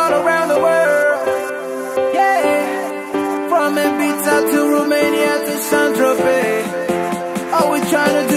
all around the world. Yeah, from Ibiza to Romania to Saint Tropez. Always trying to